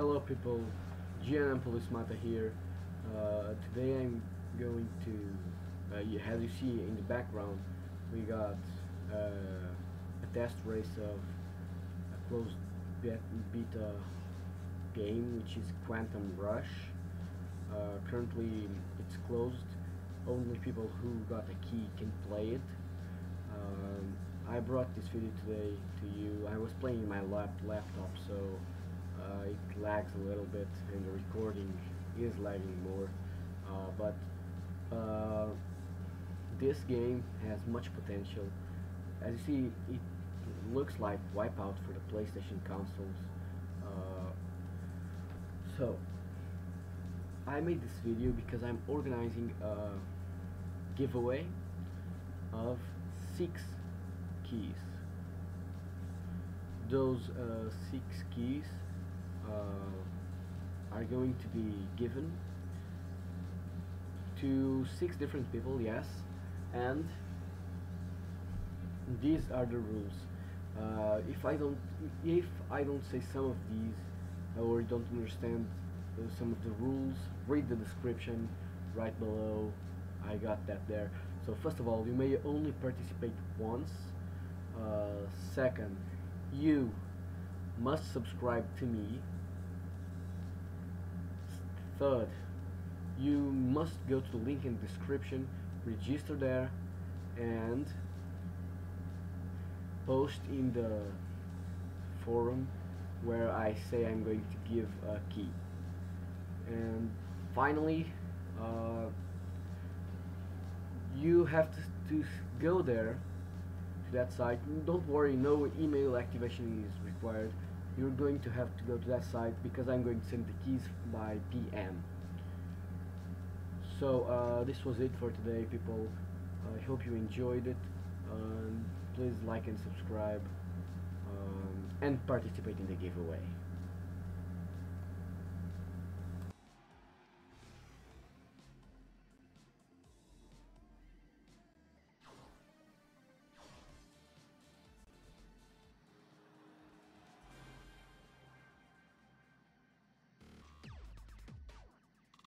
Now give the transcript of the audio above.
Hello people, GNM Policemata here. Uh, today I'm going to, uh, as you see in the background, we got uh, a test race of a closed beta game which is Quantum Rush. Uh, currently it's closed, only people who got a key can play it. Um, I brought this video today to you. I was playing my lap laptop, so uh, it lags a little bit, and the recording is lagging more. Uh, but uh, this game has much potential. As you see, it looks like Wipeout for the PlayStation consoles. Uh, so I made this video because I'm organizing a giveaway of six keys. Those uh, six keys uh, are going to be given to six different people, yes, and these are the rules. Uh, if I don't, if I don't say some of these, or don't understand uh, some of the rules, read the description right below. I got that there. So first of all, you may only participate once. Uh, second, you must subscribe to me. Third, you must go to the link in the description, register there, and post in the forum where I say I'm going to give a key. And finally, uh, you have to, to go there to that site. Don't worry, no email activation is required. You're going to have to go to that site because I'm going to send the keys by PM. So uh, this was it for today, people. I hope you enjoyed it. Um, please like and subscribe um, and participate in the giveaway.